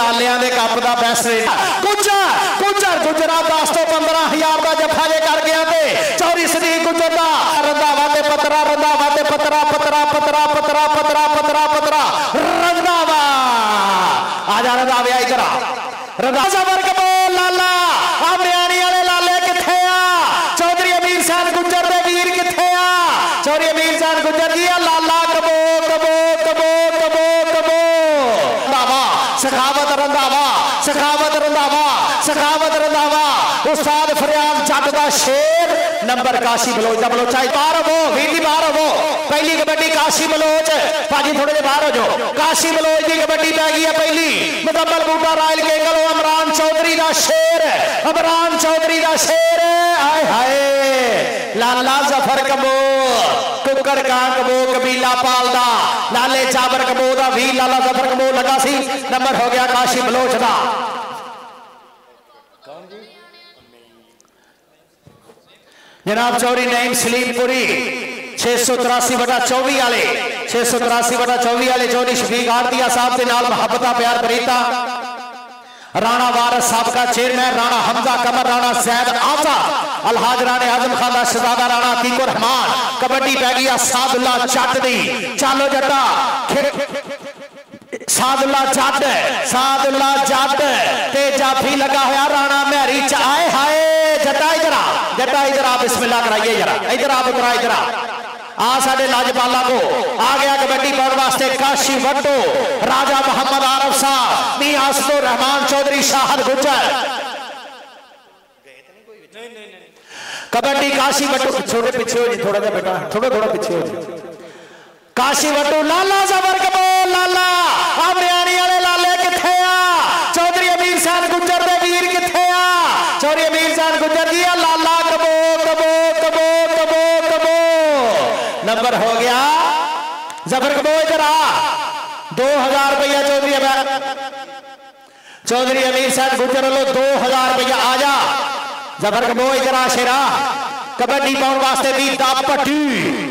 ਲਾਲਿਆਂ ਦੇ ਕੱਪ ਦਾ best rate Gujjar Gujjar ਗੁਜਰਾ 10 ਤੋਂ 15000 ਦਾ ਜੱਫਾ ਜੇ ਕਰ ਗਿਆ ਤੇ ਚੌਰੀ ਸਦੀਕ ਗੁੱਜਰ ਦਾ ਰੰਧਾਵਾ ਤੇ ਪਤਰਾ ਰੰਧਾਵਾ ਤੇ ਪਤਰਾ ਪਤਰਾ ਪਤਰਾ ਪਤਰਾ ਪਤਰਾ ਪਤਰਾ ਪਤਰਾ ਰੰਧਾਵਾ ਆ ਜਾ ਰੰਧਾਵੇ ਇੱਧਰ ਆ ਰੰਧਾ فریاد فریاد جٹ شیر، نمبر کاشی بلوچ دا بلوچ۔ آئی باہر ہو ویلی باہر ہو پہلی کبڈی کاشی بلوچ۔ پاجی تھوڑے دے باہر ہو جو کاشی بلوچ دی کبڈی پہ گیا پہلی۔ مدمل بوٹا رائل کے گلو امران چودری دا شیر۔ امران چودری دا شیر۔ آئے آئے لالا زفر کبو ککر کان کبو کبیلا پال دا۔ لالے چابر کبو دا بھی لالا زفر کبو لگا سی۔ نمبر ہو گیا کاشی بلوچ دا۔ جناب چوری نائم سلیم پوری چھ سو تراسی بٹا چووی آلے چھ سو تراسی بٹا چووی آلے چوری شفیق آردیا صاحب سے نال محبتہ پیار پریتا رانا وارس صاحب کا چیئرمین، رانا حمزہ کمر رانا زید آزا، الحاج رانے عظم خاندہ شہزادہ رانا عتیق الرحمان کبٹی بیگیا سعد اللہ چاٹ دی، چالو جٹا ਸਾਦਲਾ ਜੱਟ ਸਾਦਲਾ ਜੱਟ ਤੇ ਜਾਫੀ ਲਗਾ ਹੋਇਆ ਰਾਣਾ ਮਹਿਰੀ ਚ। ਆਏ ਹਾਏ، ਜਟਾ ਇਧਰ ਆ، ਜਟਾ ਇਧਰ بسم اللہ کرائیے ਜਰਾ। ਇਧਰ ਆ ਬਕਰਾ آ ساڑھے لاجبالا کو آ گیا کبڈی بڑھ واسطے کاشی وٹو راجہ محمد عارف صاحب می آسلو رحمان چودری شاہد گجر کبڈی کاشی وٹو چھوڑے پیچھے ہو جی تھوڑا دے بیٹا تھوڑا تھوڑا ہو جی کاشی وٹو لالا زبر کبو لالا آمریانی آلے لالے کتھے آ چودری امیر سان گجر دے ویر کتھے آ چودری امیر سان گجر دیا لالا کبو کبو کبو کبو کبو نمبر ہو گیا زبر کبو ادھر آ دو ہزار پہیا چودری امیر چودری امیر سان گجر لو دو ہزار پہیا آجا زبر کبو ادھر آ شیرہ کبڈی پاؤں باستے بھی داپٹی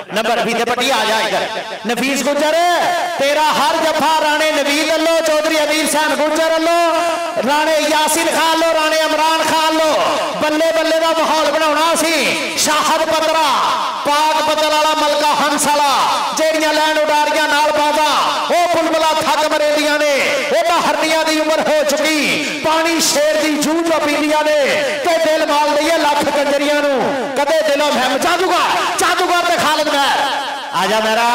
نمبر بھی دپٹی آ جائے گا نفیس گجر تیرا ہر جفا رانے نبیل اللہ چودری عبیر سین گجر اللہ رانے یاسین خان لو، رانے عمران خان لو۔ بلے بلے دا محول بناونا سی۔ شاہد پترا، پاک پتلالا ملکہ ہنسالا جیڑیاں لین اڈاریاں نال بازا او پل بلبلا تھک مریلیاں نے۔ او دا ہرنیاں دی عمر ہو چکی۔ پانی شیر دی جوجہ پیلیاں نے۔ کہ دل مال دیئے لاکھ گنجریاں نو۔ دے دلوں میں مچا دوں گا خالد میں۔ آجا میرا۔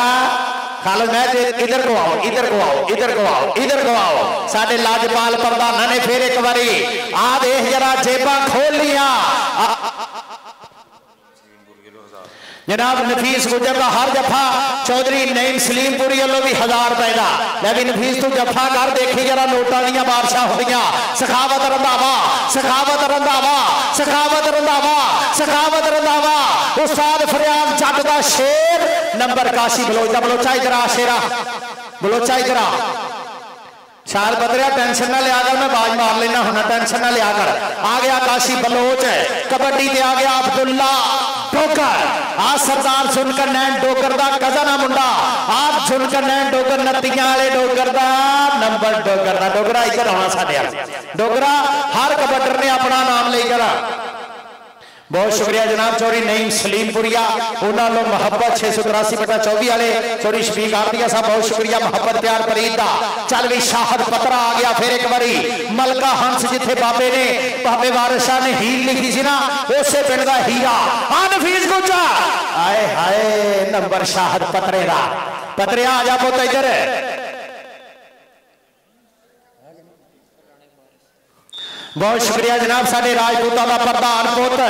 خالد میں جی، ادھر کو آؤ، ادھر کو آؤ، ادھر کو آؤ، ادھر کو آؤ۔ ساڑھے لاجپال پردانہ نے پھر ایک باری آدھ ایک جیبہ کھول لیا۔ جناب نفیس گجر کا ہر جفا چودری نعیم سلیم پوری اللہ بھی ہزار پیدا لیکن نفیس تو جفا کر دیکھی، جرا نوٹا دیا ہو ہویا سخاوت رنداوا سخاوت رنداوا سخاوت رنداوا سخاوت رنداوا۔ استاد فریان چٹ شیر، نمبر کاشی جب بلو چاہی جرہ شیرہ بلو چاہی جرہ شاید بدریہ ٹینشن نہ لیا کر، میں باج مار لینا ہونا ٹینشن نہ لیا کر۔ آگیا گیا کاشی بلوچ ہے کبٹی دے آ گیا عبداللہ۔ ٹھوکر آ سردار سن کر نین ڈوگر دا کزنہ منڈا آپ سن کر نین ڈوگر نتیاں لے ڈوگر دا نمبر ڈوگر دا ڈوگرہ رہا ہونا ساڑھے ڈوگرہ ہر کبٹر نے اپنا نام لے کرا بہت شکریہ جناب چوری نعیم سلیم پوریا انہوں لو محبت چھے 683 پتہ چوبی آلے چوری شبیق آردیا صاحب، بہت شکریہ محبت پیار پریدہ چلوی شاہد پترہ آگیا پھر ایک بری ملکہ ہنس جتھے بابے نے، بابے وارشاہ نے ہیل لکھی جنا وہ سے پنڈ دا ہیرا۔ آن فیض گوچا۔ آئے آئے نمبر شاہد پترے را پترے آجا پوتا ادھر۔ ہے بہت شکریہ جناب ساڑھے راجپوتہ دا پردان پوت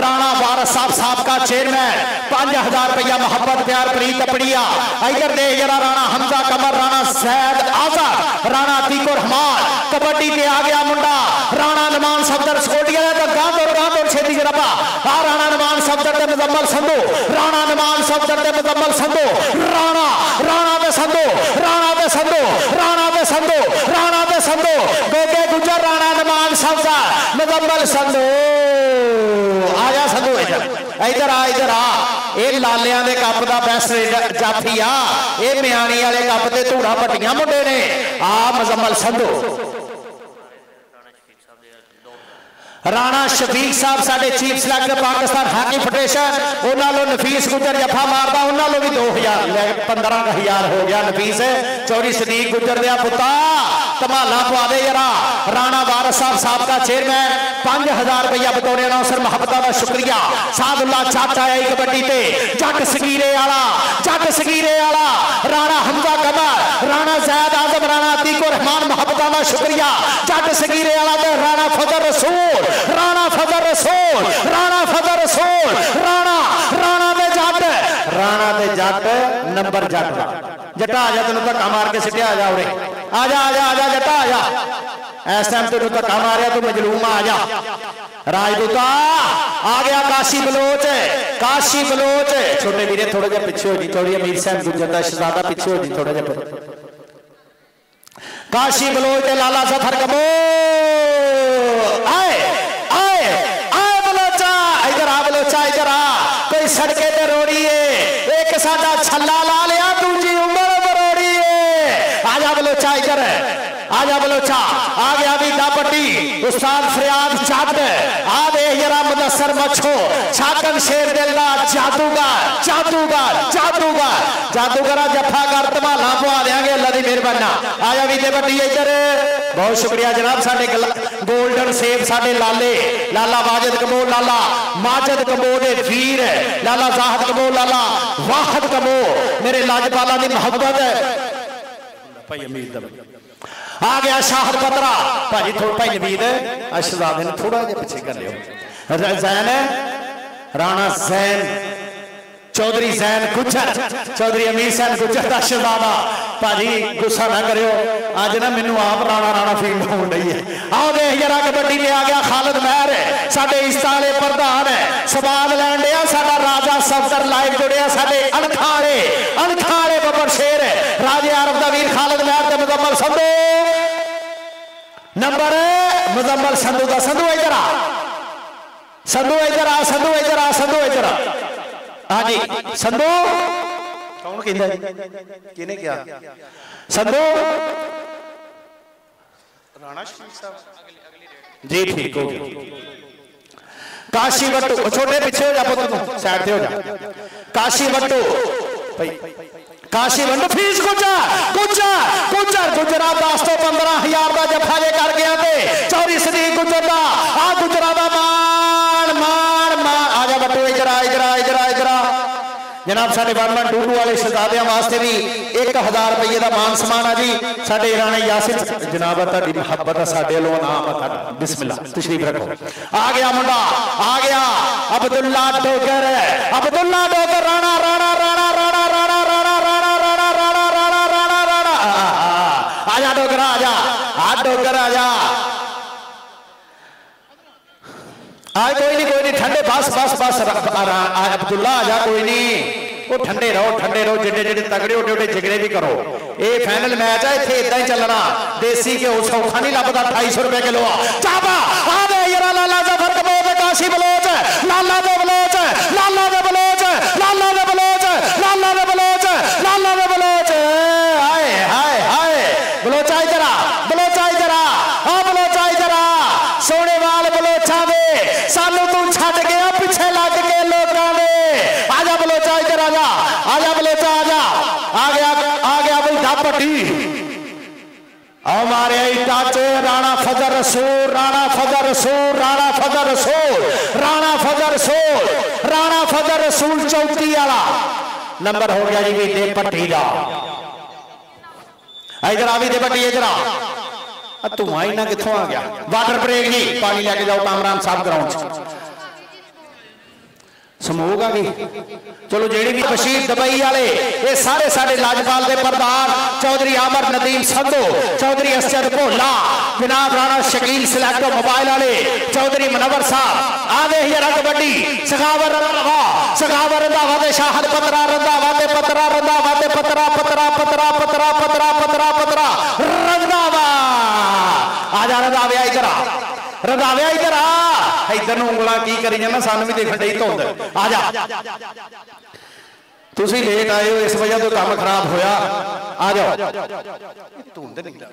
رانہ وارث صاحب صاحب کا چیئرمین پانچ ہزار روپیہ محبت، پیار، پریت اپڑیا ادھر دے یرا رانہ حمزہ کمر رانہ سید آزاد، رانا عتیق الرحمان، کبڈی تے آ گیا منڈا رانہ نمان صفدر سکوٹیا تو گاند اور گاند اور چھتی جربا رانہ نمان صفدر تے مزمل سندو رانہ نمان صفدر تے مزمل سندو رانہ رانہ تے سندو رانہ تے سندو رانہ تے سندو رانہ تے سندو گوگے سبزا مدبل سندو آجا سندو ایدھر آ ایدھر آ اے لالیاں دے کپ دا بیس جافی آ اے میانی والے کپ تو توڑا پٹیاں مڈے نے آ مزمل سندو رانا شفیق صاحب ساڑھے chief selector Pakistan hockey federation انہوں نے نفیس گجر جفا ماردا انہوں نے بھی 2000 15000 ہو گیا نفیس ہے چوری صدیق گجر دیا پتا تمالا پوا آدھے یرا رانا وارث صاحب صاحب کا سابقہ چیئرمین 5000 روپیہ بطور اناؤنسر محبتہ و شکریہ ساد اللہ چاچا ہے کبڈی تے جاک سگیرے آلا جاک سگیرے والا رانا حمزہ قمر رانا زید اعظم رانا و رحمان محبتہ و شکریہ جاک سگیرے آلا دے رانا فضل رسول رانا فضل رسول، رانا فضل رسول، رانا رانا دے جٹ۔ رانا دے جٹ، نمبر جٹ۔ جٹا آجا، تینوں دھکا مار کے سٹے آجا اورے۔ آجا آجا آجا، جٹا آجا۔ ایسا ہم ٹائم تینوں دھکا ہے تو مجلوم آجا۔ رائے دوتا آگیا کاشی بلوچ۔ ہے کاشی بلوچ۔ ہے چھوٹے ویرے تھوڑے جا پیچھے ہو جی تھوڑی امیر صاحب ہے شہزادہ پیچھے ہو جی تھوڑے جا پر کاشی بلوچ ہے لالا ظفر کبو آئے۔ سڑکے تے روڑی ہے۔ ایک سادہ چھلا لالیا دوجی عمر بروڑی ہے۔ آجا بلوچا ادھر۔ آجا بلوچا۔ آگیا بھی دا پٹی۔ استاد فریاد چاہت آدھے یرا مدسر مچھو۔ چھاکن شیر دے دلنا چاہتوگار چاہتوگار چاہتوگار چاہتوگارا جفا کر تمہا لامو آدھیا گے۔ اللہ دی میر بننا آجا بھی دے پٹی داپٹی ادھر۔ بہت شکریہ جناب ساڑھے گولڈن سیب ساڑھے لالے، لالا واجد کمول لالا ماجد کمو نے فیر ہے لالا زاہد کمو لالا واحد کمو۔ میرے لاجبالا دی محبت ہے۔ پہی امید دب آگیا شاہد پترہ پہی تھوڑا پہی نمید ہے۔ اشزاد نے تھوڑا جے پچھے کر لیو۔ زین ہے۔ رانا زین۔ چودری زین کچھر چودری امیر سین کچھر دا پا جی غصہ نہ کریو آج نا منو آپ رانا رانا فیل ہو رہی ہے آؤ دے یرا کبڈی لے آ گیا خالد مہر ہے ساڈے استالے پردان ہے سباد لینڈیا ساڑا راجہ سفتر لائف جڑیا ساڑے انکھارے انکھارے ببر شیر ہے راجے عرب دویر خالد مہر تے مزمل سندو نمبر ہے مزمل سندو دا سندو ادھر سندو ادھر سندو ادھر سندو ادھر آجی سندو کون کہندہ ہے کینے کیا سندو رانا شریف صاحب جی ٹھیک ہو کاشی وٹو چھوٹے پچھے ہو جا پتہ تو سیڈ دے ہو جا کاشی وٹو کاشی وٹو فیس گجر گجر گجر گجر آپ داستو پندرہ ہزار دا جب لے کر گیا تھے چوری صدیق گجر جناب سارے وارمن ڈوڈو والے شہزادیاں واسطے بھی ایک ہزار روپیے دا مان سمانا جی ساڑھے ایرانے یاسر جناب تاری محبت ساڑھے لو نام تھا بسم اللہ تشریف رکھو آگیا گیا منڈا آ گیا عبداللہ ڈوگر عبداللہ ڈوکر رانا رانا رانا رانا رانا رانا رانا رانا رانا رانا رانا رانا آجا ڈوکر آجا آج ڈوکر آجا آئے کوئی نہیں کوئی نہیں تھنڈے بس بس بس عبداللہ آجا کوئی نہیں ਉਹ ਠੰਡੇ ਰਹੋ ਠੰਡੇ ਰਹੋ ਜਿੱਡੇ ਜਿੱਡੇ ਤਗੜੇ ਓਡੇ ਓਡੇ ਜਿਗਰੇ ਵੀ ਕਰੋ ਇਹ ਫਾਈਨਲ ਮੈਚ ਆ ਇੱਥੇ ਇਦਾਂ ਹੀ ਚੱਲਣਾ ਦੇਸੀ ਘਿਓ ਸੌਖਾ ਨਹੀਂ ਲੱਭਦਾ 250 ਰੁਪਏ ਕਿਲੋ ਆ ਚਾਬਾ ਆ ਦੇ ਯਾਰਾ ਲਾਲਾ ਜ਼ਫਰ ਕਬੋ ਤੇ ਕਾਸ਼ੀ ਬਲੋਚ ਲਾਲਾ ਦੇ ਬਲੋਚ ਲਾਲਾ ਦੇ ਬਲੋਚ ਲਾਲਾ ਦੇ ਬਲੋਚ ਲਾਲਾ ਦੇ ਬਲੋਚ ਲਾਲਾ ਦੇ ਬਲੋਚ ਹਾਏ ਹਾਏ ਹਾਏ ਬਲੋਚਾ ਇਧਰ ਆ ਬਲੋਚਾ ਇਧਰ ਆ ਆ ਬਲੋਚਾ ਇਧਰ ਆ ਸੋਹਣੇ ਵਾਲ ਬਲੋਚਾ ਦੇ ਸਾਨੂੰ ਤੂੰ ਨੂੰ ਛੱਡ ਗਿਆ ਪਿੱਛੇ پٹی ہمارے ٹاچے رانا فضر رسول، رانا فضر رسول، رانا فضر رسول، رانا فضر رسول، رانا فضر رسول چوتی آلا نمبر ہو گیا جی دے پٹی دا۔ ایدر آوی دے پٹی ایدر آ۔ تو وہاں ہی نہ کتھوں آ گیا۔ واٹر پریگ جی پانی لیا کے جاؤ، کامران صاحب گراؤنڈ سموگا گی چلو جیڑی بھی بشیر دبائی آلے یہ سارے سارے لاجبال دے پردار چودری آمر ندیم سندو چودھری اسد بھولا جناب رانا شکیل سلیکٹو موبائل آلے چودری منور صاحب آدھے ہی رنگ بڑی سخاور رنگا سخاور رندا وادے شاہد پترا رندا وادے پترہ رندا وادے پترا پترہ پترہ پترہ پترہ پترہ پترہ رندا وا آجا رندا ویا کرا ਆ ਇੱਧਰ ਆ। ਇੱਧਰ ਨੂੰ ਉਂਗਲਾਂ ਕੀ ਕਰੀ ਜਾਂਦਾ ਸਾਨੂੰ ਵੀ ਦੇਖਣ ਡਈ ਧੁੰਦ ਆ ਜਾ। ਤੁਸੀਂ ਲੇਟ ਆਏ ਹੋ, ਇਸ ਵਜ੍ਹਾ ਤੋਂ ਕੰਮ ਖਰਾਬ ਹੋਇਆ। ਆ ਜਾਓ। ਧੁੰਦ ਨਹੀਂ ਚੱਲ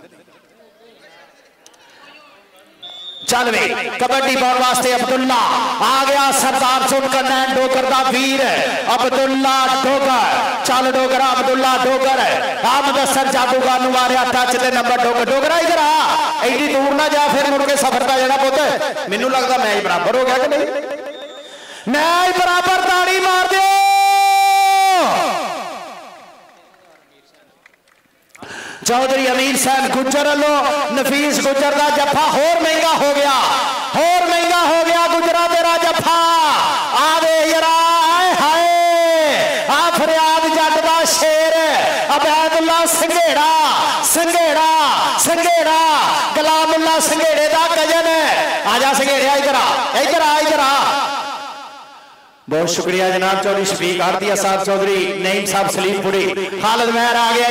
چلوے، کبڈی بال واسطے عبداللہ آگیا سردار سن کر نین ڈوکر دا ویر، عبداللہ ڈوکر، چل ڈوکر، عبداللہ ڈوکر آمد سر جاگو گانو ماریا، ٹچ دے نمبر ڈوکر ڈوکر آئی کرا ایڈی دور نہ جا، پھر مڑ کے سفر دا جڑا پوتے منو لگتا میں ہی برابر ہو گیا کہ نہیں؟ میں ہی برابر داڑھی مار دیو۔ چودری امیر صاحب گجر لو نفیس گجر دا جفا ہور مہنگا ہو گیا۔ ہور مہنگا ہو گیا گجرا تیرا جفا۔ آدھے یرا، آئے ہائے۔ آ فریاد جٹ دا شیر۔ عبید اللہ سنگیڑا سنگیڑا سنگیڑا غلام اللہ سنگیڑے دا کجن۔ ہے آجا سنگیڑے آئی کرا آئی کرا آئی کرا بہت شکریہ جناب چودری شفیق آرتیہ صاحب چودری نعیم صاحب سلیم پوری خالد مہر آ گیا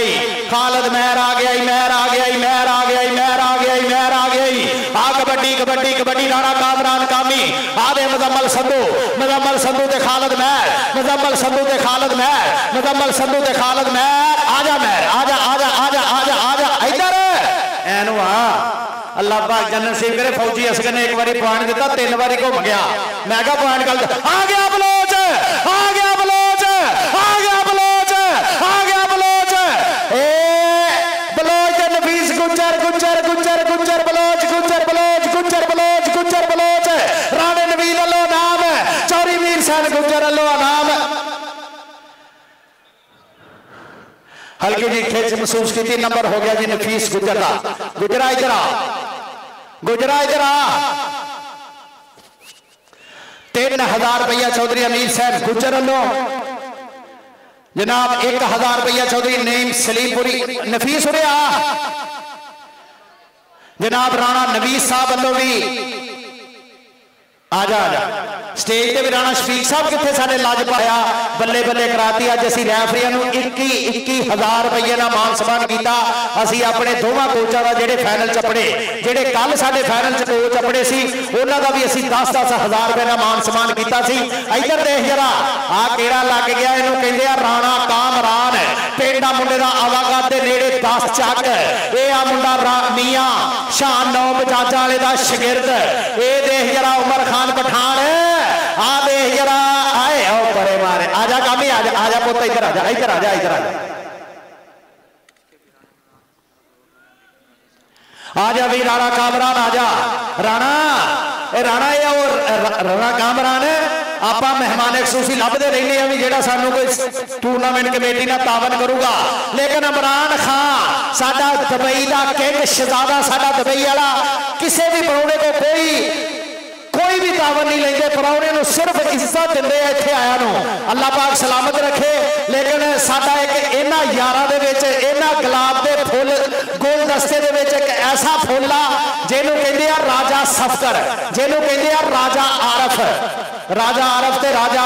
خالد مہر آ گیا مہر آ گیا مہر آ گیا مہر آ گیا مہر آ گیا آ کبڈی کبڈی کبڈی رانا کامران کامی آدھے مضمل صندو مضمل صندو تے خالد مہر مضمل صندو تے خالد مہر مضمل صندو تے خالد مہر آجا مہر آجا آجا آجا آجا آجا ایدھر اینو آہ اللہ پاک جنرل سیب کرے فوجی اسکر نے ایک باری پوائنٹ دیتا تین باری کو مگیا میں کہا پوائنٹ کل دیتا آگیا ہلکی جی کھیچ محسوس کی تھی نمبر ہو گیا جی نفیس گجرہ گجرہ اجرہ گجرہ اجرہ تین ہزار بیہ چودری امیر صاحب گجر لو۔ جناب، ایک ہزار بیہ چودری نیم سلیم پوری نفیس ہو رہا۔ جناب رانہ نویس صاحب اللہ بھی۔ آجا آجا۔ سٹیج دے ویرانا شفیق صاحب کتے سانے لاج پایا؟ بلے بلے کراتی، آج اسی ریفریہ اکی اکی ہزار روپیے مان سمان کیتا۔ اسی اپنے دوما کوچا دا جڑے فینل چپڑے جڑے کل ساڈے فینل چپڑے سی انہاں دا بھی اسی 10 10 ہزار روپے نا مان سمان کیتا سی۔ ادھر دیکھ جرا آ کیڑا لگ گیا؟ اینو کہندے رانا کامران ہے۔ آ جا بھی را کامران آجا راڑا کامران آپ مہمان خصوصی لبتے رہنے ہیں بھی سانو کوئی ٹورنامنٹ کمیٹی نہ تعاون کروں گا لیکن عمران خان ساڈا دبئی دا کنگ شہزادہ ساڈا کسے بھی پرونے کو کوئی کوئی بھی تعاون نہیں لیندے پرونے نو صرف عزت دیندے ایتھے آیا نو اللہ پاک سلامت رکھے لیکن ساڈا ایک انہاں یاراں دے وچ انہاں گلاب دے پھول گلدستے دے وچ ایک ایسا پھولا ਜਿਹਨੂੰ ਕਹਿੰਦੇ ਆ ਰਾਜਾ ਸਫਦਰ ਜਿਹਨੂੰ ਕਹਿੰਦੇ ਆ ਰਾਜਾ ਆਰਫ ਰਾਜਾ ਆਰਫ ਤੇ ਰਾਜਾ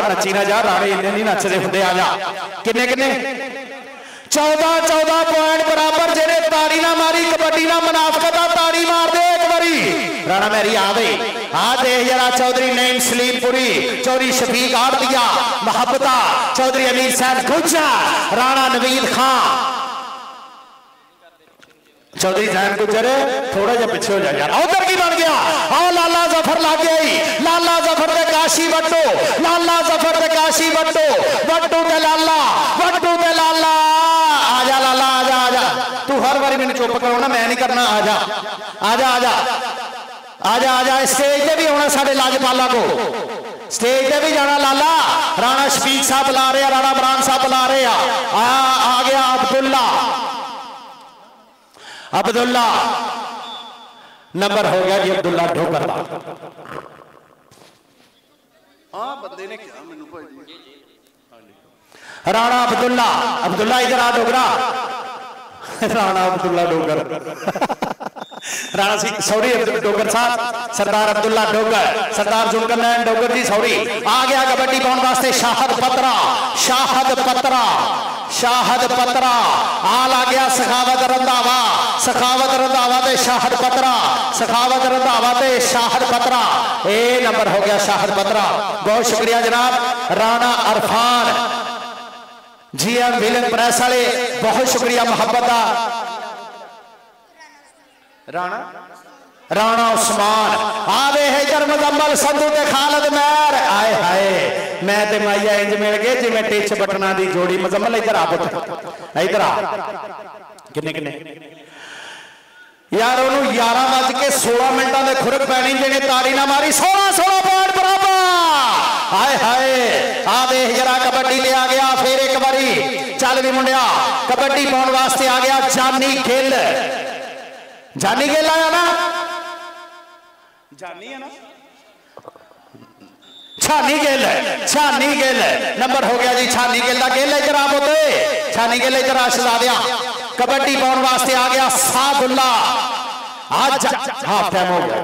ਓਏ ਇੱਧਰ ਆ ਨੱਚੀ ਨਾ ਜਾ ਰਾਣੇ ਇੰਨੇ ਨਹੀਂ ਨੱਚਦੇ ਹੁੰਦੇ ਆ ਜਾ ਕਿੰਨੇ ਕਿੰਨੇ 14 14 ਪੁਆਇੰਟ ਬਰਾਬਰ ਜਿਹੜੇ ਤਾੜੀ ਨਾ ਮਾਰੀ ਕਬੱਡੀ ਨਾ ਮੁਨਾਫਕਤ ਦਾ ਤਾੜੀ ਮਾਰ ਦੇ ਇੱਕ ਵਾਰੀ ਰਾਣਾ ਮੈਰੀ ਆ ਦੇ ਆ ਦੇਖ ਜਰਾ ਚੌਧਰੀ ਨਈਮ ਸਲੀਮਪੁਰੀ ਚੌਧਰੀ ਸ਼ਫੀਕ ਆੜਤੀਆ ਮੁਹੱਬਤਾ ਚੌਧਰੀ ਅਮੀਰ ਸਾਹਿਬ ਗੁੱਜਾ ਰਾਣਾ ਨਵੀਦ ਖਾਨ چودری زہن صاحب گجرے تھوڑا جا پچھے ہو جائے یار ادھر کی بن گیا ہاں لالا زفر لگ گئی لالا زفر دے کاشی وٹو لالا زفر دے کاشی وٹو وٹو دے لالا وٹو دے لالا آجا لالا آجا آجا تو ہر باری میں نے چوپ کرو نا میں نہیں کرنا آجا آجا آجا آجا آجا اسٹیج دے بھی ہونا ساڑے لاج پالا کو سٹیج دے بھی جانا لالا رانا شفیق صاحب لا رہے ہیں رانا بران صاحب لا رہے ہیں آ عبداللہ عبداللہ نمبر ہو گیا جی عبداللہ ڈھوکر دا۔ ہاں عبداللہ عبداللہ ادھر آ ڈوگرا رانا عبداللہ ڈوگر رانا سی سوری ڈوگر صاحب سردار عبداللہ ڈوگر سردار جنگر لین ڈوگر جی سوری آگیا کبڈی پاؤن واسطے شاہد پترا شاہد پترا شاہد پترا آل آگیا سخاوت رنداوا سخاوت رنداوا دے شاہد پترا سخاوت رنداوا دے شاہد پترا اے نمبر ہو گیا شاہد پترا بہت شکریہ جناب رانا عرفان جی ایم ویلن پریس والے بہت شکریہ محبت رانا رانا عثمان آوے ہے جرم دمبل صدو دے خالد میر آئے آئے میں تے مائیا انج میں گئے جی میں ٹیچ بٹنا دی جوڑی مزمل ادھر آ پتا ادھر آ کنے کنے یار انہوں یارہ وج کے سوڑا منٹا دے کھرک پہنی جنے تاری نہ ماری سوڑا سولہ سولہ پوائنٹ آئے آئے آوے ہے جرہ کبٹی لے آگیا پھر ایک باری چل بھی منڈیا کبٹی پاؤن واسطے آگیا جانی کھل جانی کے لائے نا؟ جانی ہے نا؟ چھانی گیل ہے چھانی گیل ہے نمبر ہو گیا جی چھانی گیل دا گیل ہے جراب ہوتے چھانی گیل ہے جناب شہزادیاں کبٹی پاؤن واسطے آ گیا صاحب اللہ آج ہاں پہم ہو گیا۔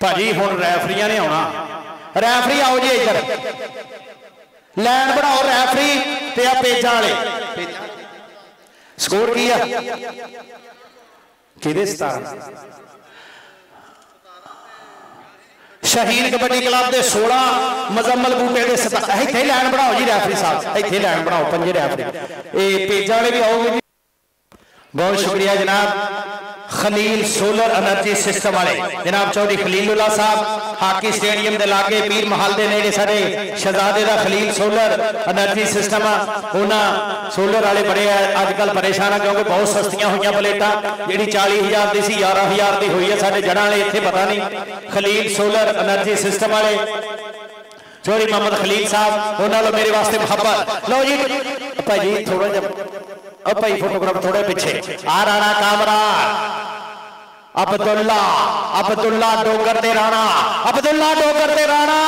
پہلی ہون ریفریہ نہیں ہونا۔ ریفریہ ہو جی ایجر لینڈ بڑا ہو ریفری تے پیچھا لے سکور کیا کدے ستارہ شہین کبڈی کلاب دے سوڑا مزمل بوٹے دے ستارہ ایتھے لائن بڑھاؤ جی ریفری صاحب لین لائن بڑھاؤ پنجے ریفری اے پیجانے بھی آؤ گے بہت شکریہ جناب خلیل سولر انرجی سسٹم والے۔ جناب چوڑی خلیل اللہ صاحب، ہاکی سٹیڈیم دے لاکے پیر محال دے نے سارے شہزادے دا خلیل سولر انرجی سسٹم ہونا سولر والے بڑے آج کل پریشانہ ہیں کیونکہ بہت سستیاں ہوئی پلیٹا جیڑی چالی ہیار دی سی یارہ ہیار دی ہوئی ہے سارے جڑا لے ایتھے بتا نہیں۔ خلیل سولر انرجی سسٹم والے۔ چوڑی محمد خلیل صاحب ہونا لو میرے واسطے محبت۔ لو جی بھائی جی تھوڑا جب اب بھائی فوٹوگراف تھوڑے پیچھے آ رانا کامران عبداللہ عبداللہ ڈوگر دے رانا عبداللہ ڈوگر دے رانا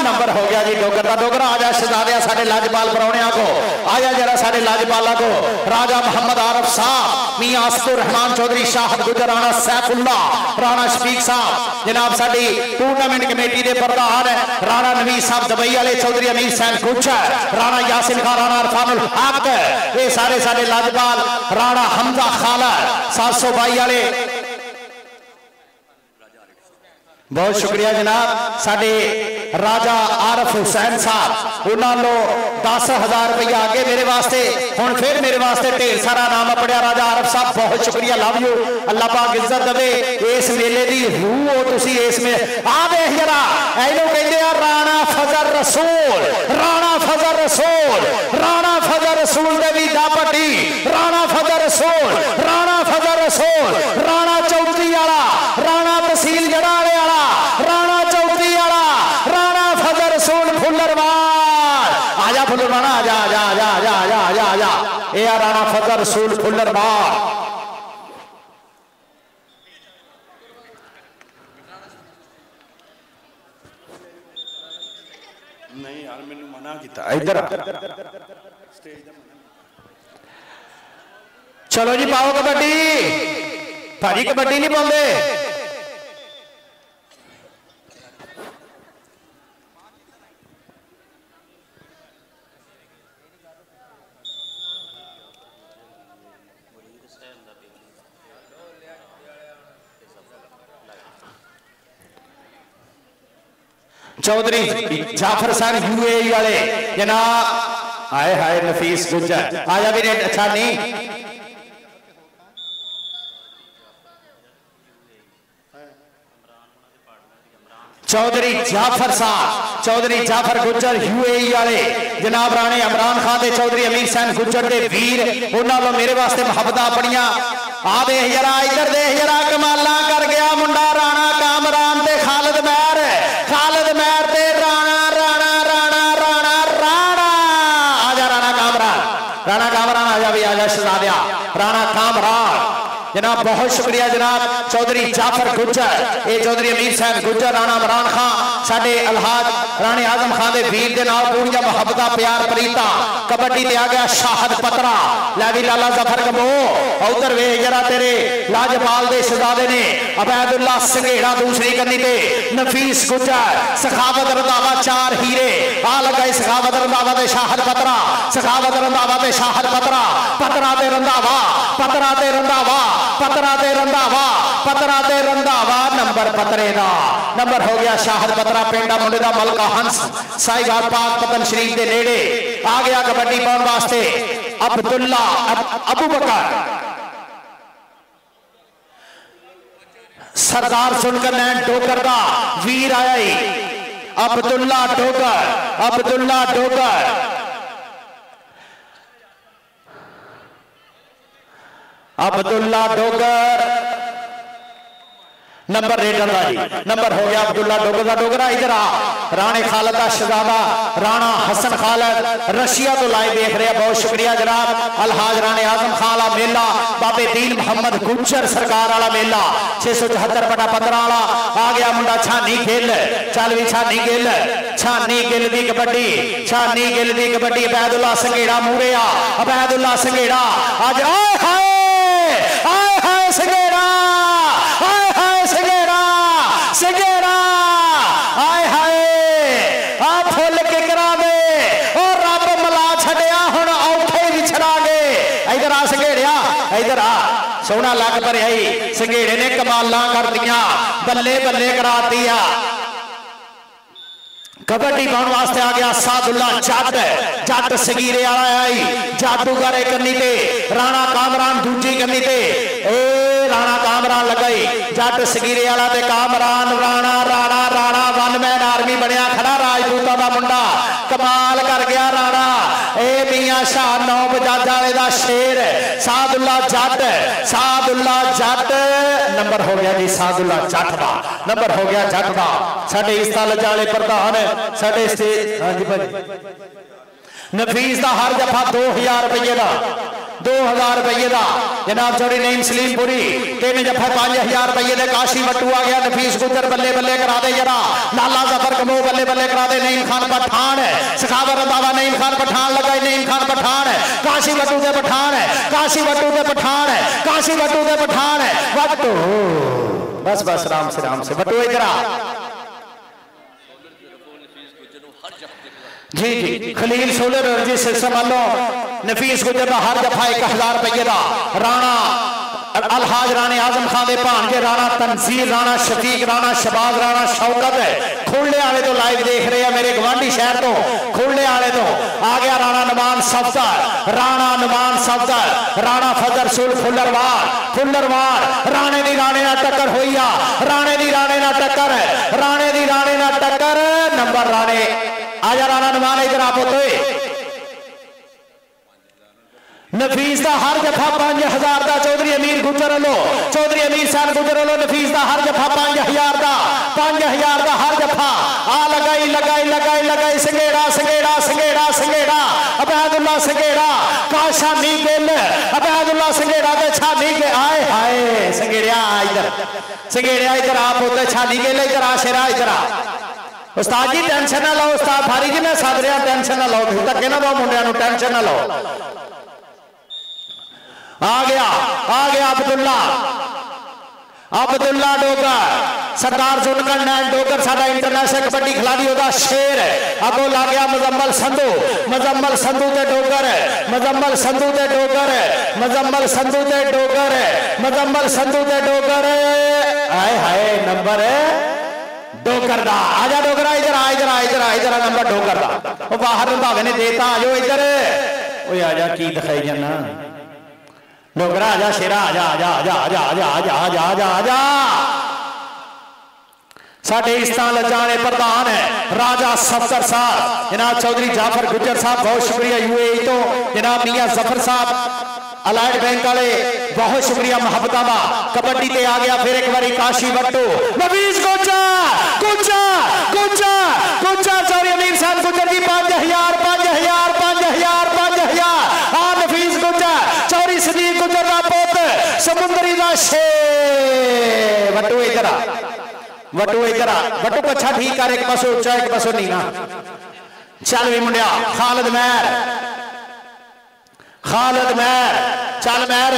نمبر ہو گیا جی ڈوگر دا ڈوگر آجا شزادیا ساڑھے لاجبال پراؤنے کو آجا جرہ ساڑھے لاجپال کو راجہ محمد عارف صاحب میاں اسد رحمان چودری شاہد گجرانا سیف اللہ رانا شفیق صاحب۔ جناب ساڑی ٹورنامنٹ کمیٹی دے پردار ہے۔ رانا نمی صاحب دبائی علی چودری امیر سین کچھ ہے۔ رانا یاسین خان، رانا عرفان الحق ہے۔ یہ سارے سارے لاجبال رانا حمدہ خالہ سات سو بائی علی بہت شکریہ جناب۔ ساڑی راجہ عارف حسین صاحب انہوں لو دس ہزار روپیہ آگے میرے واسطے ہون پھر میرے واسطے ٹھیر سارا نام پڑیا راجہ عارف صاحب، بہت شکریہ لو یو اللہ پاک عزت دے۔ اس میلے دی روح ہو تسی اس میں۔ آوے ہیرا اینو کہندے ہیں رانا فضر رسول، رانا فضر رسول، رانا فضر رسول دے وی دا پٹی، رانا فضر رسول، رانا فضر رسول، رانا میاں رانا فضل رسول کھلر باغ چلو جی پاؤ کبڈی۔ بھاری کبڈی نہیں بولتے چودری جعفر صاحب یو اے ای والے جناب ہائے ہائے نفیس گجر آیا بھی ریٹ اچھا نہیں چودری جعفر صاحب چودری جعفر گجر یو اے ای والے جناب رانے عمران خان دے چودری امیر سین گجر دے ویر انہاں لو میرے واسطے محبتاں پڑیاں آ دے یرا ادھر دے یرا کمالاں کر گیا منڈا علیہ شہزادیہ رانا کامران جناب، بہت شکریہ جناب چودری جعفر گجر، اے چودری امیر صاحب گجر، رانا مران خان، ساڈے الہاد رانے اعظم خان دے ویر دے نال پوریاں محبتاں پیار، پریتا، کبڈی تے آ گیا شاہد پترا، لے وی لالا ظفر کمو اوتر وے جرا تیرے لاجپال دے شہزادے نے عبید اللہ سنگھیڑا دوسری کنی تے، نفیس گجر، سخاوت رنداوا چار ہیرے، آ لگا سخاوت رنداوا دے شاہد پترا، سخاوت رنداوا دے شاہد پترا پترا دے رنداوا، پترا دے رنداوا پترہ دے رنداوا پترہ دے رنداوا نمبر پترے دا نمبر ہو گیا شاہد پترہ پینڈا مندہ ملکہ ہنس سائی گھاٹ پاک پتن شریف دے نیڑے آگیا کبڑی پاؤن باستے عبداللہ ابو بکر سردار سن کر نین ٹوکر دا ویر آیا ہی عبداللہ ٹوکر عبداللہ ٹوکر عبداللہ ڈوگر نمبر ریڈر لائی نمبر ہو گیا عبداللہ ڈوگر دا ڈوگرہ ادھر آ رانے خالدہ شہزادہ رانہ حسن خالد رشیہ تو لائے دیکھ رہے ہیں بہت شکریہ جناب الحاج رانے آزم خالہ میلہ باب دین محمد گنچر سرکار والا میلہ سو بٹا پٹا والا آلہ آگیا منڈا چھانی گل چالوی چھانی گل چھانی گل دی کبٹی چھانی گل دی کبٹی عبید اللہ سنگیڑا مورے آ عبید اللہ سنگیڑا آج آئے کٹا لگ بھرائی سنگیڑے نے کمالاں کر دیاں بلے بلے کرا دیا کبڈی بان واسطے آ گیا سعد اللہ جٹ جٹ سگیرے والا آئی جادوگر ایک کنی تے رانا کامران دوجی کنی تے اے رانا کامران لگائی جٹ سگیرے والا تے Kamran Rana Rana Rana one man army بنیا کھڑا راجپوتاں دا منڈا کمال کر گیا شاہ نو بجاج والے دا شیر ہے ساد اللہ جات ہے۔ ساد اللہ جٹ، نمبر ہو گیا جی ساد اللہ جات با نمبر ہو گیا جات با ساڑے اس استال جالے پردھان ساڈے سے ہاں جی بھائی۔ نفیس دا ہر جفہ دو ہیار بیئے دا۔ دو ہزار روپیے دا۔ جناب چوری نیم سلیم پوری۔ تین جفہ پانچ ہزار روپیے دے کاشی بٹو آ گیا نفیس گجر بلے بلے کرا دے جرا لالا زفر کمو بلے بلے کرا دے نیم خان پٹھان ہے۔ سخاور دادا نیم خان پٹھان لگا نیم خان پٹھان ہے۔ کاشی بٹو دے پٹھان ہے، کاشی بٹو دے پٹھان ہے، کاشی بٹو دے پٹھان ہے۔ بس بس رام سے رام سے۔ بٹو اجرا جی جی خلیل سولر ارجی سے سمالو نفیس کو جدہ ہر دفعہ ایک ہزار روپیے دا۔ رانا، الحاج رانے آزم خان دے پانجے رانا تنزیر رانا شفیق، رانا شباز، رانا شوقت ہے۔ کھلنے والے تو لائیو دیکھ رہے ہیں میرے گوانڈی شہر تو۔ کھلنے والے تو۔ آگیا گیا رانا نمان صفدر۔ رانا نمان صفدر۔ رانا فضر سل فلروار۔ فلروار، رانے دی رانے نہ تکر ہوئیا رانے دی رانے نہ تکر ہے۔ رانے دی رانے نہ تکر نمبر رانے۔ آجارانا نمان ایدر آپ ہوتے نفیس دا ہر جفا پانچ ہزار دا چودری امیر گجر لو چودری امیر سان گجر لو نفیس دا ہر جفا پانچ ہزار دا پانچ ہزار دا ہر جفا آ لگائی لگائی لگائی لگائی سنگیڑا سنگیڑا سنگیڑا سنگیڑا عبید اللہ سنگیڑا کاشا میگل عبید اللہ سنگیڑا دے چھا میگل آئے ہائے سنگیڑیا آئیدر سنگیڑیا آئیدر آپ ہوتے چھا میگل آئیدر آشیرہ آئیدر آئی استاد جی ٹینشن نہ لو استاد فاری جی میں سب رہا ٹینشن نہ لو تھی تکے نہ دو منڈیا ٹینشن نہ لو آ گیا آ گیا عبداللہ عبداللہ ڈوگر سردار زنگن نین ڈوگر ساڑا انٹرنیشنل کبڈی کھلاڑی ہوگا شیر ہے اگو لاغیا مزمل سندھو مزمل سندھو تے ڈوگر ہے مزمل سندھو تے ڈوگر ہے مزمل سندھو تے ڈوگر ہے مزمل سندھو تے ڈوگر ہے آئے ہائے نمبر ہے ڈوکر دا آجا ڈوکر آئی آ آئی آ آئی آ آئی آ نمبر ڈوکر دا وہ باہر نو بھاوے نے دیتا آجو ادھر اوہ آجا کی دخائی جنا ڈوکر آجا شیرا آجا آجا آجا آجا آجا آجا آجا آجا آجا ساڑھے اسلام لجانے پردان ہے راجہ سفر صاحب جناب چودری جعفر گجر صاحب بہت شکریہ یو اے تو جناب میاں زفر صاحب ਅਲਾਈਡ ਬੈਂਕ ਵਾਲੇ ਬਹੁਤ ਸ਼ੁਕਰੀਆ ਮੁਹੱਬਤਾਂ ਦਾ ਕਬੱਡੀ ਤੇ ਆ ਗਿਆ ਫਿਰ ਇੱਕ ਵਾਰੀ ਕਾਸ਼ੀ ਵੱਟੂ ਨਵੀਜ਼ ਗੋਚਾ ਗੋਚਾ ਗੋਚਾ ਗੋਚਾ ਚੌਰੀ ਅਮੀਰ ਸਾਹਿਬ ਗੁੱਜਰ ਜੀ 5000 5000 5000 5000 ਆ ਨਫੀਸ ਗੁੱਜਾ ਚੌਰੀ ਸਦੀਕ ਗੁੱਜਰ ਦਾ ਪੁੱਤ ਸਮੁੰਦਰੀ ਦਾ ਸ਼ੇ ਵੱਟੂ ਇਧਰ ਆ ਵਟੂ ਇਧਰ ਆ ਵਟੂ ਕੱਛਾ ਠੀਕ ਕਰ ਇੱਕ ਪਾਸੋਂ ਉੱਚਾ ਇੱਕ ਪਾਸੋਂ ਨੀਵਾ ਚੱਲ ਵੀ ਮੁੰਡਿਆ ਖਾਲਦ ਮਹਿਰ خالد مہر، چل مہر،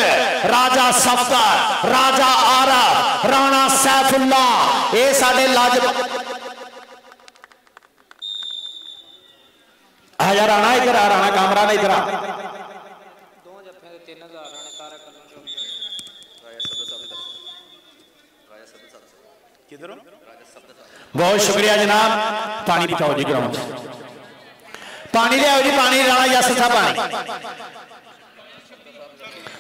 راجہ صفدر راجہ آرہ رانہ سیف اللہ اے ساڑے لاجب آیا رانہ ادھر آ، رانا کامران ادھر آ۔ بہت شکریہ جناب، پانی پتاؤ جی گرامت پانی لیا ہو جی پانی رانہ یاسر تھا پانی۔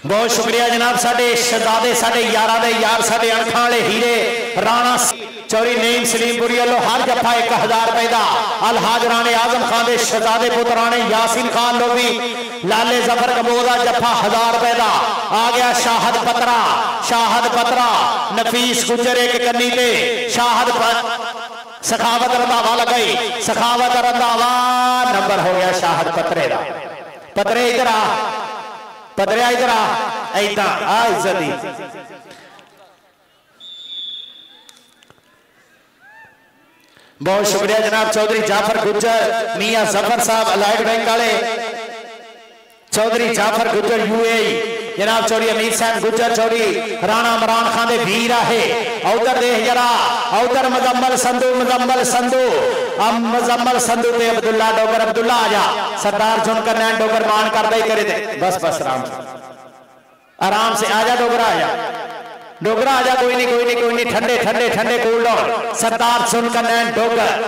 بہت شکریہ جناب ساڑے شدادے ساڑے یارہ دے یار ساڑے انکھاں ہیرے رانا چوری نیم سلیم پوری اللہ ہر جفہ ایک ہزار پیدا الہاج رانے آزم خان دے شدادے پترانے یاسین خان لوگی لالے زفر کبودا جفہ ہزار پیدا آگیا شاہد پترہ شاہد پترہ نفیس گجر ایک کنیلے شاہد پترہ سخاوت رندہ والا گئی سخاوت رنداوا نمبر ہو گیا شاہد پترے دا پترے ادھر آ پدریا ادھر آ، ایتا، آ عزتی بہت شکریہ جناب چودری جعفر گجر، میاں زفر صاحب الائٹ بینک والے۔ Chaudhry Jafar Gujjar, U A E. جناب چوری امیر سین گجر چوری رانا مران خان دے بھی رہے اوتر دے جرا اوتر مزمل سندو مزمل سندو ام مزمل سندو دے عبداللہ ڈوگر عبداللہ آجا سردار جن کر نین ڈوگر مان کر دے کرے دے بس بس رام آرام سے آجا ڈوگر آجا ڈوگر آجا کوئی نہیں کوئی نہیں کوئی نہیں تھنڈے تھنڈے تھنڈے کول ڈاؤن سردار جن کر نین ڈوگر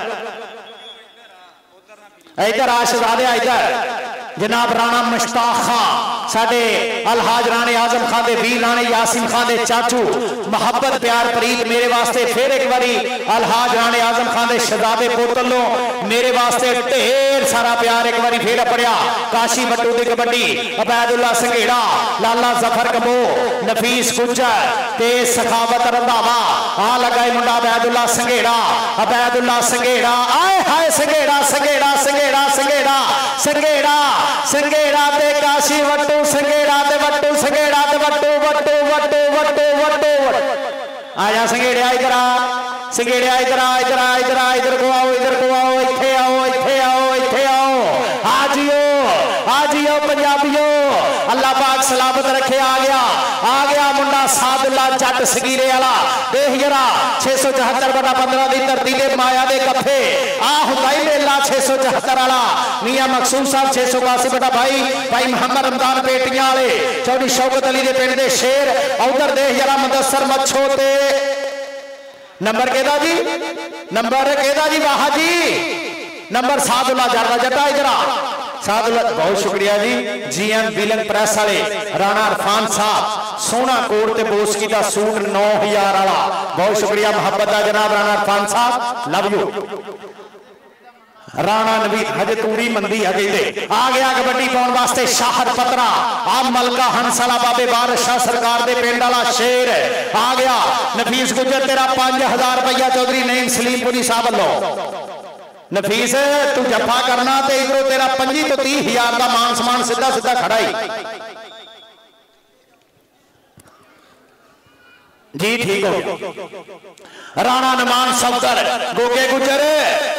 ایدھر آدھے ایدھر جناب رانا مشتاق خان ساڑے الحاج رانے آزم خان دے بیر رانے یاسم خان دے چاچو، محبت، پیار پرید میرے واسطے پھر ایک باری الحاج رانے آزم خان دے شداد پوتلوں، میرے واسطے تیر سارا پیار ایک باری پھیڑا پڑیا۔ کاشی بٹو دے کبڑی عبید اللہ سنگیڑا، لالا زفر کبو نفیس کجر تیز سخاوت رنداما آ لگائی منڈا عبید اللہ سنگیڑا عبید اللہ سنگیڑا، آئے ہائے سنگیڑا سنگیڑا سنگیڑا سنگیڑا۔ ਸੰਘੇੜਾ ਅਬੈਦੁੱਲਾ ਸੰਘੇੜਾ ਆਏ ਹਾਏ ਸੰਘੇੜਾ ਸੰਘੇੜਾ ਸੰਘੇੜਾ ਸੰਘੇੜਾ ਸੰਘੇੜਾ ਸੰਘੇੜਾ ਤੇ ਕਾਸ਼ੀ ਵੱਟੂ ਸੰਘੇੜਾ ਤੇ ਵੱਟੂ ਸੰਘੇੜਾ ਤੇ ਵੱਟੂ ਵੱਟੂ ਵੱਟੂ ਵੱਟੂ ਵੱਟੂ ਆ ਜਾ ਸੰਘੇੜਿਆ ਇਧਰ ਆ ਸੰਘੇੜਿਆ ਇਧਰ ਆ ਇਧਰ ਆ ਇਧਰ ਆ ਇਧਰ ਕੋ ਆਓ ਇਧਰ ਕੋ ਆਓ ਇੱਥੇ ਆਓ ਇੱਥੇ ਆਓ ਇੱਥੇ ਆਓ ਆ ਜਿਓ ਆ ਜਿਓ ਪੰਜਾਬੀਓ ਅੱਲਾ ਪਾਕ ਸਲਾਮਤ ਰੱਖੇ ਆ ਗਿਆ ਆ ਗਿਆ ਮੁੰਡਾ چا تسگیرے والا۔ دیکھ جرا 674 بڑا 15 دی ترتیب مایا دے کفے آ ہوندا ہی میلا 674 والا۔ میاں مقصود صاحب 682 بڑا بھائی بھائی محمد رمضان پیٹیاں والے۔ چوڑی شوکت علی دے پنڈ دے شیر۔ اوتر دیکھ جرا مدسر مچھو تے۔ نمبر کہدا جی؟ نمبر کہدا جی؟ واہ جی۔ نمبر سعد اللہ جڑا جٹا جرا سادلت بہت شکریہ جی جی ایم بیلن پریس آلے رانا عرفان صاحب سونا کوڑتے بوس کی تا سون نو ہزار والا بہت شکریہ محبت دا جناب رانا عرفان صاحب لب یو رانا نبی حج توری مندی اگے دے آگے کبڈی پون باستے شاہد پترہ آم ملکہ ہنسالا بابے بارشاہ سرکار دے پینڈالا شیر آگیا نفیس گجر تیرا پانچ ہزار بیہ چودری نیم سلیم پونی صاحب اللہ نفیس ہے تو جفا کرنا تے ادھر تیرا پنجی تو تی ہیار دا مان سمان سدھا کھڑا ہی جی ٹھیک ہو رانا نمان سفدر گوکے گجرے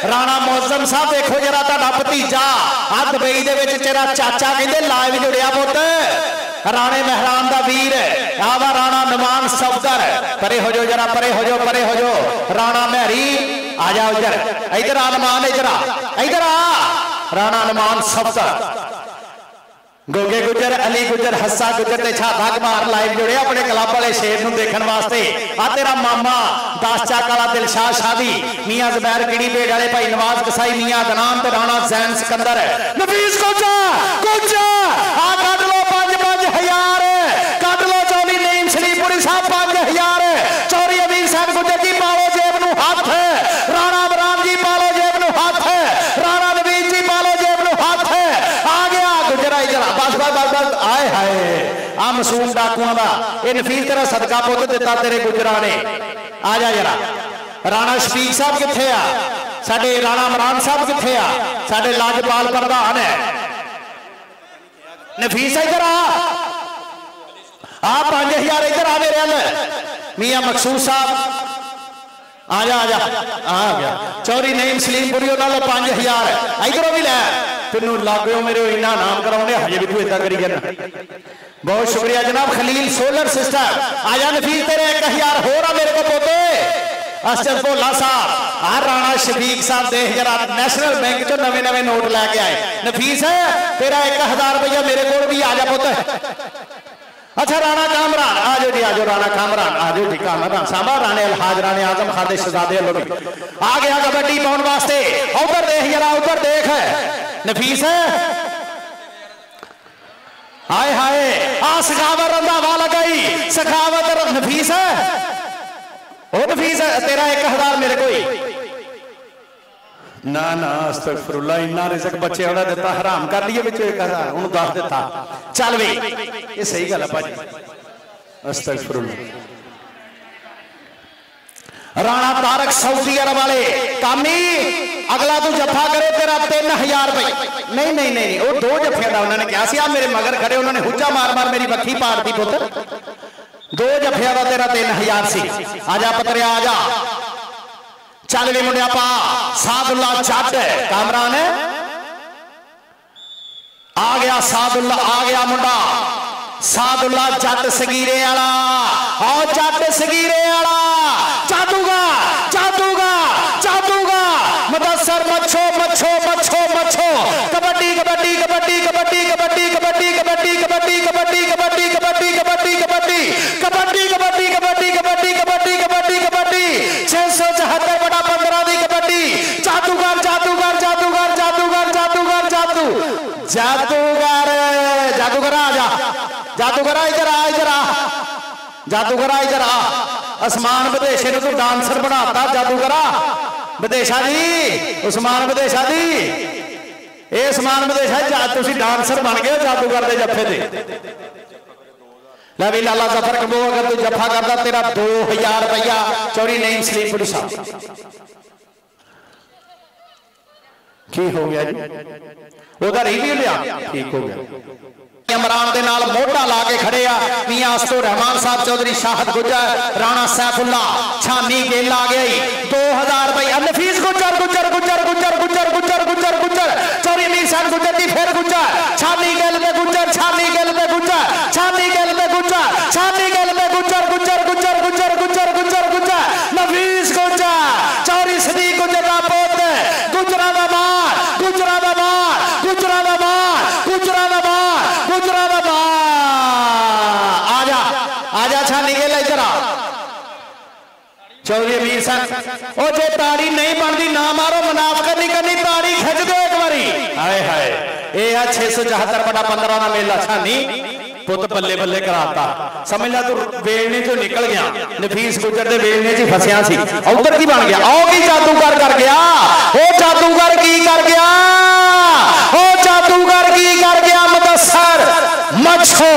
رانا موزم سا دیکھو جرا تا ڈاپتی جا ہاتھ بئی دے وچ چرا چاچا کہندے لائیو جڑیا پوت رانے مہران دا ویر آوہ رانا نمان سفدر پرے ہو جو جرا پرے ہو جو پرے ہو جو رانا مہری آجا ادھر۔ ادھر آ، نمان ادھر آ۔ ادھر آ۔ رانا نمان سفتر گوگے گجر، علی گجر، حسا گجر تے چھا بھاگ مار لائیو جوڑے اپنے کلاب والے شیر نو دیکھن واسطے۔ آ تیرا ماما، داس چاکالا دلشاہ شادی۔ میاں زبیر گڑی پہ ڈالے پائی نواز قسائی میاں دنام تے رانا زین سکندر۔ ہے نفیس کو جا کو جا آگا معصوم ڈاکوان دا۔ اے نفیز تیرا صدقہ پوت دیتا تیرے گجرانے آجا جرا۔ رانا شفیق صاحب کتھے آ؟ ساڑے رانا مران صاحب کتھے آ؟ ساڑھے لاجپال پردان ہے۔ نفیس ادھر آ۔ آپ پانچ ہزار ادھر آ میرے اندر میاں مقصود صاحب۔ آجا آجا آجا چوری نیم سلیم پوریو نال پانچ ہزار۔ ہے کرو بھی لے۔ پھر تینوں لاگیو میرے، انہاں نام کراؤنے، ہجے بھی تو ادھر کری گئے بہت شکریہ جناب خلیل سولر سسٹر آیا نفیز تیرے کہ یار ہو رہا میرے کو پوتے؟ اشرف بولا صاحب آر رانا شبیق صاحب دے جرا نیشنل بینک جو نوے نوے نوٹ لے گیا ہے نفیس ہے، تیرا ایک ہزار روپیہ میرے کو بھی آجا پوتا ہے اچھا رانا کامران آجو جی آجو رانا کامران آجو جی کامران سامبا رانے الحاج، رانے آزم خادش شزادے اللہ بھی آگیا کبٹی پون باستے اوپر دے جرا اوپر دیکھ۔ ہے نفیس ہے آئے آئے آ سخاوت رندہ والا گئی سخاوت نفیس ہے۔ او نفیس ہے، تیرا ایک ہزار میرے کوئی۔ نا نا استغفر اللہ انہا رزق بچے اوڑا دیتا، حرام کر لیے بچے ایک ہزار۔ انہوں داخ دیتا۔ چلوی یہ صحیح گلہ پاچے استغفر اللہ رانہ تارک سعودی عرب والے، کامی، اگلا تو جفا کرے تیرا تین ہزار روپے۔ نہیں نہیں نہیں وہ دو جفے کا انہوں نے کیا سی آپ میرے مگر کھڑے، انہوں نے حجہ مار مار میری بکھی پار دی پتر۔ دو جفے کا تیرا تین ہزار سی۔ آجا پترے، آجا۔ چل بھی منڈیا پا۔ ساد اللہ چاٹ ہے کامران ہے۔ آ گیا ساد اللہ آ گیا منڈا۔ ساد اللہ چاٹ سگیرے آڑا آؤ ہاں، چاٹ سگیرے آڑا جادوگر جادوگر جادوگر جادوگر اسمان بدیشے نے تو ڈانسر بناتا، جادوگر بدیشہ جی عثمان بدیشہ جی اے عثمان بدیشہ جی تسی ڈانسر بن گئے جادوگر دے جفے دے۔ نبی لالا زفر کبو اگر تو جفا کردہ تیرا دو ہیار روپیہ۔ چوری نہیں اس لیے پڑی سا کی ہو گیا جی؟ وہ دا رہی بھی لیا ٹھیک ہو گیا۔ امران دے نال موٹا لا کھڑے آ۔ میاں اسطو رحمان صاحب چودری شاہد گجر رانہ سیف اللہ، چھانی گیل آ آئی جی۔ دو ہزار بھائی الفیز گجر گجر گجر گجر گجر گجر گجر گجر۔ چوری نیسان گجر دی پھر گجر۔ چھانی گیل پہ گجر، چھانی گیل پہ گجر۔ چھانی گیل سامی گل میں گجر گجر گجر گجر گجر گجر گجر۔ نفیس گجر چوری صدی گجر دا پوت گجرہ دا مار گجرہ دا مار گجرہ دا مار گجرہ دا مار گجرہ دا مار۔ آجا آجا چھانی گل ادھر آ۔ چوری امیر صاحب او جو تاڑی نہیں بندی نہ مارو منافقت نہیں کرنی تاڑی کھچ دو ایک باری ہائے ہائے، اے ہاں 674 بڑا 15 نا میلہ، چھانی۔ پوت پلے پلے بلے کراتا سمجھ لیا تو بیڑنے جو نکل گیا نفیس گجر دے بیڑنے جی فسیاں سی اوتر کی بان گیا او کی جادوگر کر گیا او جادوگر کی کر گیا او جادوگر کی کر گیا مدسر مچھو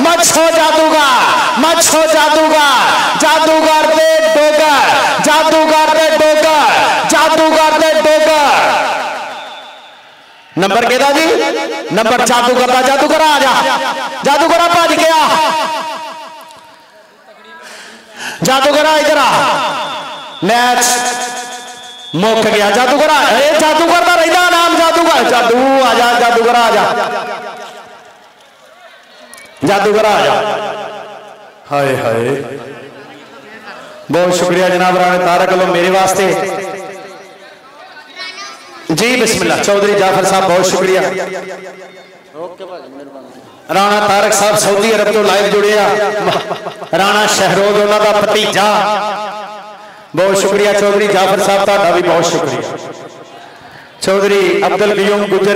مچھو جادوگر مچھو جادوگر جادوگر دے ڈوگر جادوگر دے ڈوگر جادوگر دے ڈوگر نمبر کہہ دا جی نمبر جادوگر دا جادوگر آ جا۔ جادوگر بھج جی گیا جادوگر ادھر آ۔ نیچ موک گیا۔ جادو کر آئی جادو کرتا رہی دا نام جادو کر جادو آجا جادو کر آجا جادو کر آجا ہائے ہائے۔ بہت شکریہ جناب رانا تارک اللہ میرے واسطے۔ جی بسم اللہ۔ چودری جعفر صاحب بہت شکریہ۔ رانا تارک صاحب سعودی عرب تو لائف جڑیا رانا شہرود انہاں دا پتی جا بہت شکریہ۔ چودری جعفر صاحب تا دا بھی بہت شکریہ۔ چودری عبدالقیوم گجر